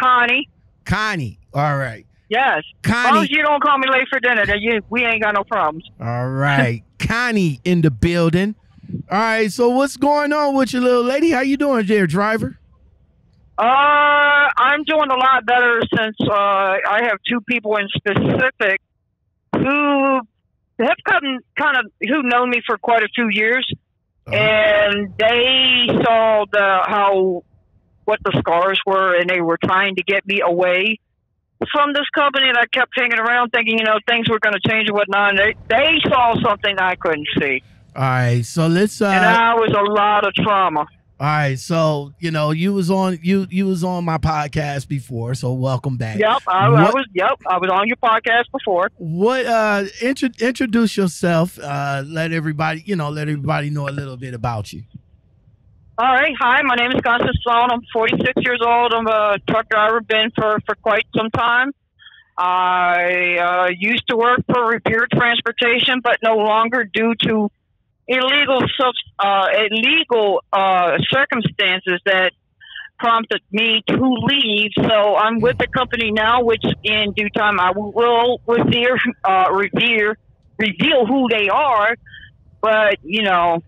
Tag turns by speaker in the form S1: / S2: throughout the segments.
S1: Connie.
S2: Connie. All right.
S1: Yes. As long
S2: Connie.
S1: as you don't call me late for dinner, then you, we ain't got no problems.
S2: All right. Connie in the building. All right. So what's going on with you, little lady? How you doing there, driver?
S1: Uh, I'm doing a lot better since uh, I have two people in specific who have come kind of who known me for quite a few years,
S2: Uh-huh.
S1: and they saw the how what the scars were, and they were trying to get me away from this company. And I kept hanging around, thinking you know things were going to change and whatnot. And they they saw something I couldn't see,
S2: All right. So let's uh
S1: and that was a lot of trauma.
S2: all right. So, you know, you was on you you was on my podcast before, so welcome back.
S1: Yep, I, I was. Yep, I was on your podcast before.
S2: What uh intro, introduce yourself, uh let everybody, you know, let everybody know a little bit about you.
S1: All right. Hi, my name is Constance Sloan. I'm 46 years old. I'm a truck driver, been for, for quite some time. I uh, used to work for Revere Transportation, but no longer due to illegal sub, uh, illegal uh, circumstances that prompted me to leave. So I'm with the company now, which in due time I will revere, uh, revere, reveal who they are. But you know,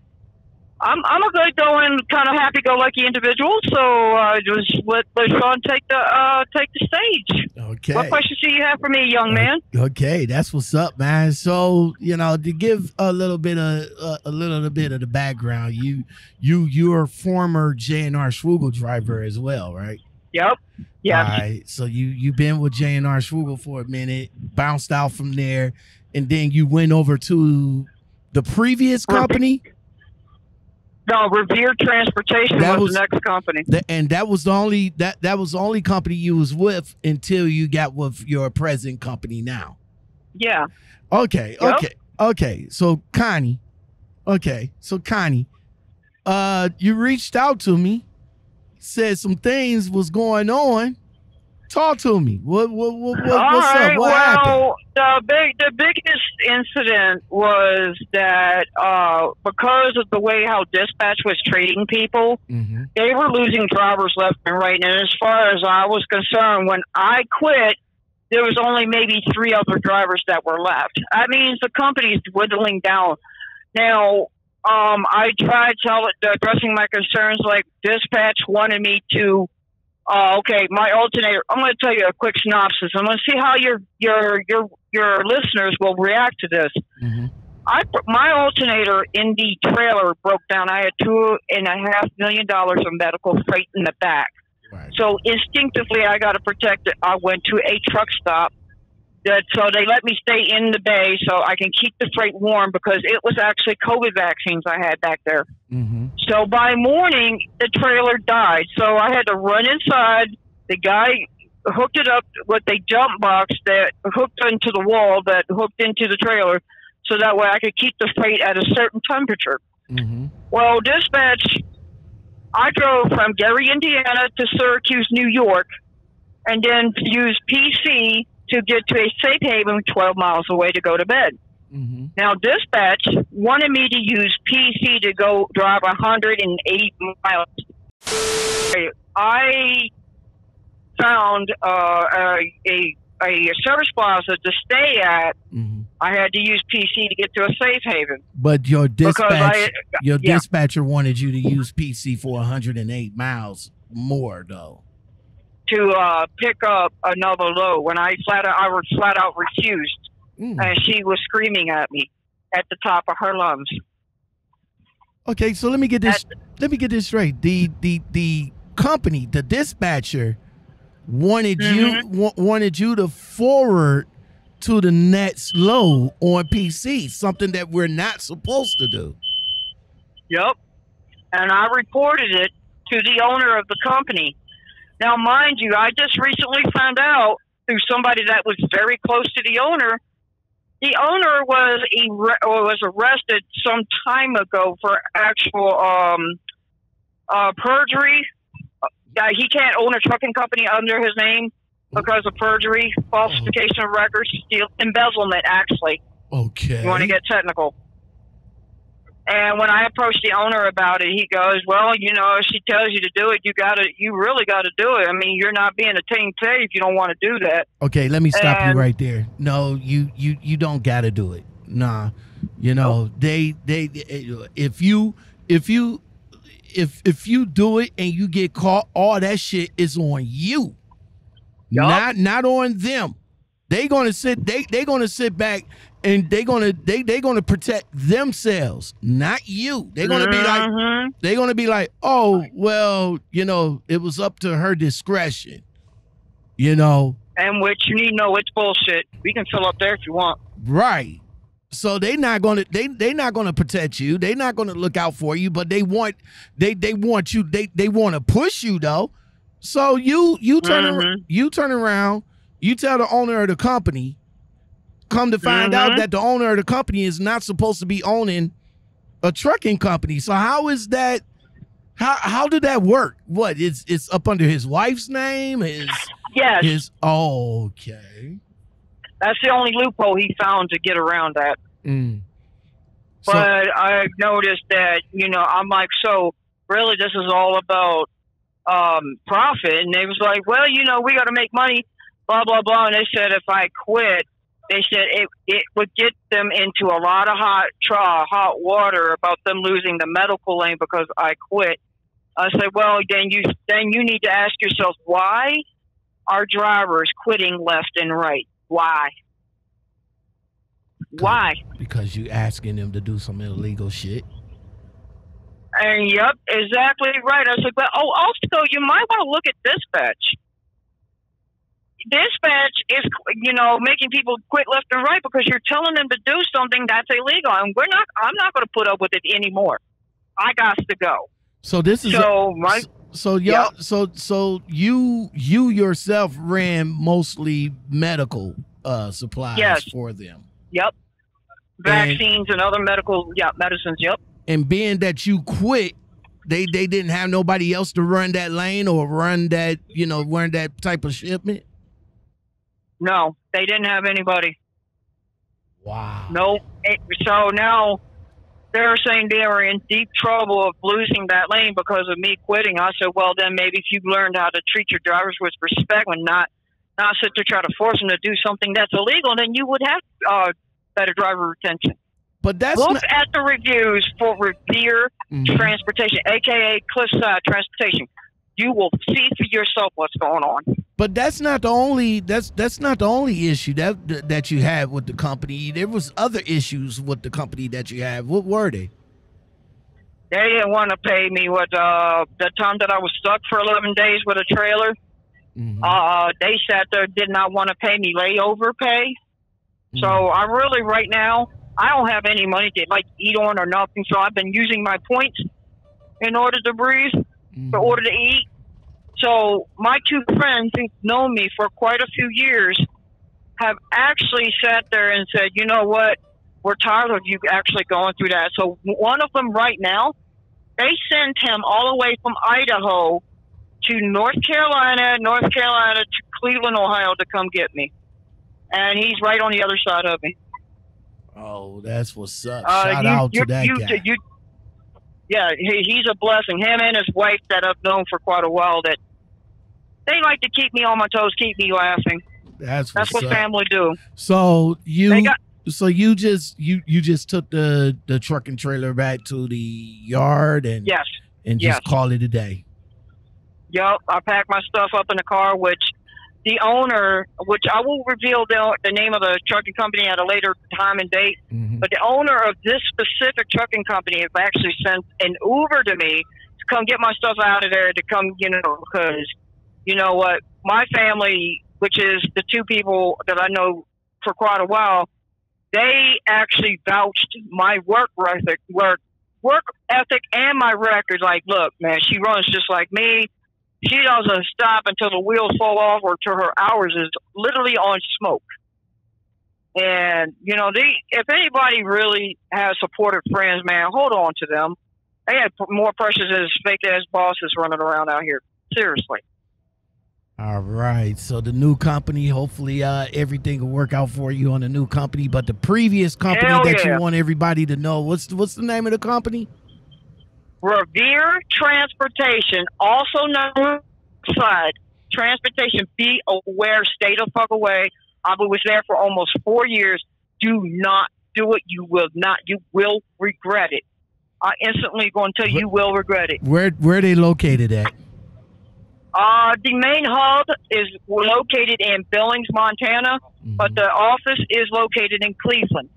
S1: I'm I'm a good going, kind of happy-go-lucky individual. So uh, just let, let Sean take the uh, take the stage.
S2: Okay.
S1: What questions do you have for me, young man?
S2: Okay, that's what's up, man. So you know, to give a little bit of uh, a little bit of the background, you you you're a former J&R Schugel driver as well, right?
S1: Yep. Yeah.
S2: All right. So you you've been with J&R Schugel for a minute, bounced out from there, and then you went over to the previous company,
S1: No, Revere Transportation
S2: That
S1: was,
S2: was-
S1: the next company.
S2: Th- and that was the only that that was the only company you was with until you got with your present company now.
S1: Yeah.
S2: Okay,
S1: Yep.
S2: okay, okay. So Connie, okay, so Connie, uh, you reached out to me, said some things was going on. Talk to me. What what what, what what's
S1: right.
S2: up? What happened?
S1: well, the big the biggest incident was that uh, because of the way how dispatch was treating people,
S2: Mhm.
S1: they were losing drivers left and right. And as far as I was concerned, when I quit, there was only maybe three other drivers that were left. That means the company's dwindling down. Now, um, I tried tell, addressing my concerns, like dispatch wanted me to. Uh, okay, my alternator. I'm going to tell you a quick synopsis. I'm going to see how your your your your listeners will react to this.
S2: Mhm.
S1: I my alternator in the trailer broke down. I had two and a half million dollars of medical freight in the back.
S2: Right.
S1: So instinctively, I got to protect it. I went to a truck stop. That so they let me stay in the bay so I can keep the freight warm because it was actually COVID vaccines I had back there.
S2: Mhm.
S1: So by morning, the trailer died. So I had to run inside. The guy hooked it up with a jump box that hooked into the wall that hooked into the trailer, so that way I could keep the freight at a certain temperature.
S2: Mhm.
S1: Well, dispatch, I drove from Gary, Indiana to Syracuse, New York, and then used PC to get to a safe haven 12 miles away to go to bed.
S2: Mhm.
S1: Now, dispatch wanted me to use PC to go drive 108 miles. I found uh, a, a, a service plaza to stay at.
S2: Mhm.
S1: I had to use PC to get to a safe haven.
S2: But your dispatch,
S1: I-
S2: your
S1: yeah.
S2: dispatcher wanted you to use PC for 108 miles more, though.
S1: to uh, pick up another load when I flat out, I was flat out refused,
S2: Mm.
S1: and she was screaming at me at the top of her lungs.
S2: Okay, so let me get this. let me get this straight. The the the company, the dispatcher, wanted you
S1: Mm-hmm.
S2: wa- wanted you to forward to the next load on PC, something that we're not supposed to do.
S1: Yep. And I reported it to the owner of the company. Now, mind you, I just recently found out through somebody that was very close to the owner. The owner was er- was arrested some time ago for actual um, uh, perjury. Uh, he can't own a trucking company under his name because of perjury, falsification of records, steal, embezzlement. Actually,
S2: Okay.
S1: you want to get technical. And when I approached the owner about it, he goes, "Well, you know, if she tells you to do it, you got to, you really got to do it. I mean, you're not being a team play if you don't want to do that."
S2: Okay, let me stop
S1: And-
S2: you right there. No, you you you don't got to do it. Nah, you know oh. they they if you if you if if you do it and you get caught, all that shit is on you,
S1: Yup.
S2: not not on them. They gonna sit they they gonna sit back and they gonna they they gonna protect themselves, not you. They gonna be like
S1: Mhm.
S2: they're gonna be like, oh, well, you know, it was up to her discretion. You know,
S1: and which you need to know it's bullshit. We can fill up there if you want.
S2: right. So they not gonna they they not gonna protect you. They not gonna look out for you, but they want they they want you, they they wanna push you though. So you you turn ar-
S1: Mhm.
S2: you turn around, you tell the owner of the company, come to find out
S1: Mhm.
S2: that the owner of the company is not supposed to be owning a trucking company. So how is that how how did that work? What it's it's up under his wife's name? His
S1: Yes,
S2: his okay.
S1: that's the only loophole he found to get around that.
S2: Mm. So,
S1: But I noticed that you know I'm like, so really, this is all about um, profit. And they was like, well, you know, we got to make money, blah blah blah. And they said if I quit, they said it it would get them into a lot of hot tra- hot water about them losing the medical lane because I quit. I said, well, then you then you need to ask yourself why are drivers quitting left and right? Why? Why?
S2: because you asking them to do some illegal shit.
S1: And yep, exactly right. I said, but oh, also you might want to look at dispatch. Dispatch is, you know, making people quit left and right because you're telling them to do something that's illegal, and we're not. I'm not going to put up with it anymore. I got to go.
S2: So this is
S1: So my
S2: so, so y'all so so you you yourself ran mostly medical uh supplies
S1: Yes.
S2: for them.
S1: yep, vaccines and other medical yeah medicines. Yep.
S2: And being that you quit, they they didn't have nobody else to run that lane or run that, you know, run that type of shipment.
S1: No, they didn't have anybody.
S2: Wow.
S1: No. It, so now they're saying they are in deep trouble of losing that lane because of me quitting. I said, well, then maybe if you learned how to treat your drivers with respect and not not sit to try to force them to do something that's illegal, then you would have uh, better driver retention.
S2: But that's
S1: Look
S2: not
S1: at the reviews for Revere
S2: Mhm.
S1: Transportation, aka Cliffside Transportation. You will see for yourself what's going on.
S2: But that's not the only that's that's not the only issue that that you have with the company. There was other issues with the company that you have. What were they?
S1: They didn't want to pay me what uh, the time that I was stuck for 11 days with a trailer.
S2: Mhm.
S1: Uh, they sat there, did not want to pay me layover pay. So I'm really, right now, I don't have any money to like eat on or nothing. So I've been using my points in order to breathe, in
S2: Mhm.
S1: order to eat. So my two friends who've known me for quite a few years have actually sat there and said, you know what? We're tired of you actually going through that. So one of them right now, they sent him all the way from Idaho to North Carolina, North Carolina to Cleveland, Ohio to come get me. And he's right on the other side of me.
S2: Oh, that's what's up.
S1: Uh,
S2: Shout
S1: you-
S2: out to
S1: you-
S2: that
S1: you-
S2: guy.
S1: Yeah, he, he's a blessing. Him and his wife that I've known for quite a while. That they like to keep me on my toes, keep me laughing.
S2: that's
S1: That's what
S2: up.
S1: family do.
S2: So you
S1: got
S2: so you just you you just took the the truck and trailer back to the yard and
S1: yes,
S2: and just
S1: yes.
S2: call it a day.
S1: yep. I packed my stuff up in the car, which the owner, which I will reveal the, the name of the trucking company at a later time and date.
S2: Mhm.
S1: But the owner of this specific trucking company has actually sent an Uber to me to come get my stuff out of there to come, you know, because, you know what, my family, which is the two people that I know for quite a while, they actually vouched my work ethic, work, work ethic and my record. Like, look, man, she runs just like me. She doesn't stop until the wheels fall off or till her hours is literally on smoke. And you know, they if anybody really has supportive friends, man, hold on to them. They have more precious as fake ass bosses running around out here. Seriously.
S2: All right. So the new company, hopefully uh, everything will work out for you on the new company. But the previous company
S1: Hell
S2: that
S1: yeah.
S2: you want everybody to know, what's what's the name of the company?
S1: Revere Transportation, also known side transportation. Be aware, stay the fuck away. I was there for almost four years. Do not do it. You will not. You will regret it. I instantly going to tell you, you will regret it.
S2: Where where they located at?
S1: Uh, the main hub is located in Billings, Montana, but the office is located in Cleveland.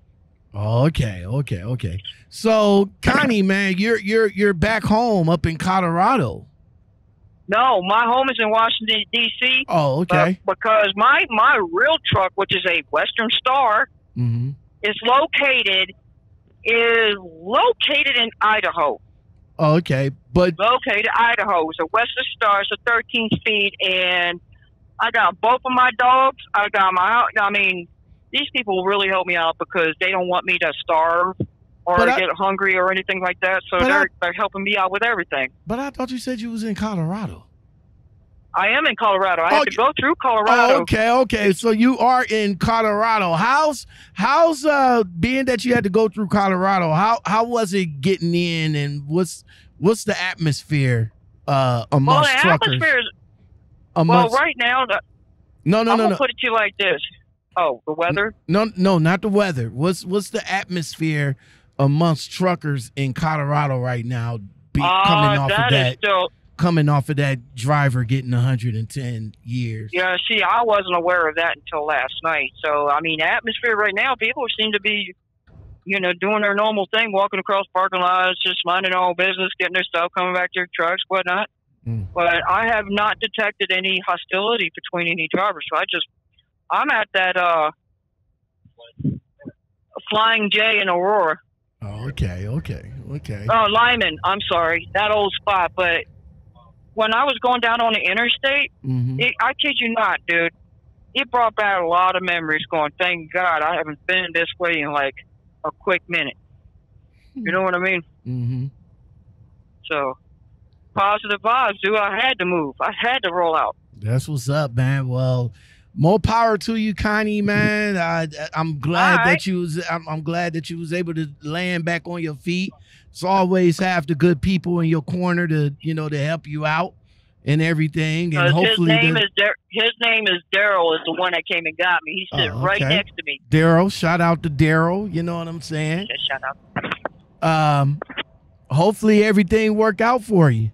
S2: Okay, okay, okay. So Connie, man, you're you're you're back home up in Colorado.
S1: No, my home is in Washington D.C.
S2: Oh, okay.
S1: because my my real truck, which is a Western Star,
S2: hmm
S1: is located is located in Idaho.
S2: Oh, okay, but
S1: Located Idaho. It's a Western Star. It's a 13 speed, and I got both of my dogs. I got my. I mean, these people really help me out because they don't want me to starve or
S2: I-
S1: get hungry or anything like that. So they're they're helping me out with everything.
S2: but I thought you said you was in Colorado.
S1: I am in Colorado. I
S2: Oh,
S1: have to go through Colorado.
S2: Oh, okay, okay. So you are in Colorado. How's how's uh being that you had to go through Colorado? How how was it getting in, and what's what's the atmosphere uh
S1: Well, the
S2: truckers?
S1: atmosphere is
S2: amongst,
S1: well right now. The,
S2: no, no,
S1: I'm
S2: no,
S1: gonna
S2: no,
S1: put it to you like this. Oh, the weather.
S2: no, no, not the weather. What's what's the atmosphere amongst truckers in Colorado right now? Be, coming
S1: Uh,
S2: off
S1: that
S2: of that,
S1: still.
S2: coming off of that driver getting 110 years.
S1: Yeah, see, I wasn't aware of that until last night. So, I mean, atmosphere right now, people seem to be, you know, doing their normal thing, walking across parking lots, just minding their own business, getting their stuff, coming back to their trucks, whatnot.
S2: Mm.
S1: But I have not detected any hostility between any drivers. So I just, I'm at that uh, Flying J in Aurora.
S2: Oh, okay, okay, okay.
S1: Oh, Limon. I'm sorry, that old spot. But when I was going down on the interstate,
S2: hmm
S1: it, I kid you not, dude. It brought back a lot of memories. Going, thank God, I haven't been this way in like a quick minute. You know what I mean?
S2: Mm-hmm.
S1: So, positive vibes, dude. I had to move. I had to roll out.
S2: That's what's up, man. Well, more power to you, Connie, man. I, I'm glad
S1: All
S2: that you was. I'm, I'm glad that you was able to land back on your feet. It's always have the good people in your corner to, you know, to help you out and everything. And
S1: 'Cause his name
S2: the-
S1: is Dar- his name is Daryl. Is the one that came and got me. He's sitting
S2: Oh,
S1: right next to me.
S2: Daryl, shout out to Daryl. You know what I'm saying?
S1: Just shut up.
S2: Um, hopefully everything work out for you.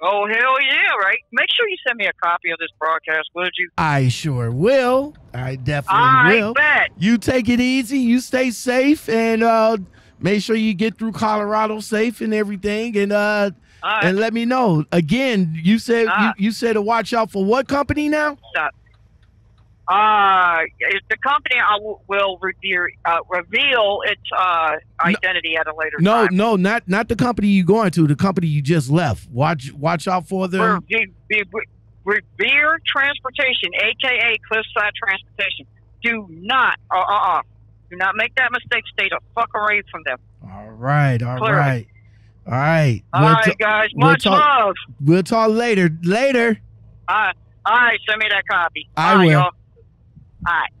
S1: Oh hell yeah! Right. Make sure you send me a copy of this broadcast, would you?
S2: I sure will. I definitely
S1: I
S2: will.
S1: bet.
S2: you take it easy you stay safe and uh make sure you get through colorado safe and everything and uh
S1: right.
S2: and let me know again you said you, you said to watch out for what company now
S1: Uh, the company I w- will reveal, uh, reveal its uh, identity at a later
S2: no
S1: time.
S2: no not not the company you're going to the company you just left watch watch out for them
S1: Re- Re- Re- Revere Transportation, aka Cliffside Transportation. Do not, uh, uh, uh, do not make that mistake. Stay the fuck away from them.
S2: all right all
S1: Clearly.
S2: right all right
S1: All
S2: we'll,
S1: right, guys.
S2: we'll
S1: Much
S2: talk-
S1: love.
S2: we'll talk later later
S1: All right, all right. Send me that copy.
S2: I
S1: All
S2: will.
S1: y'all. Right.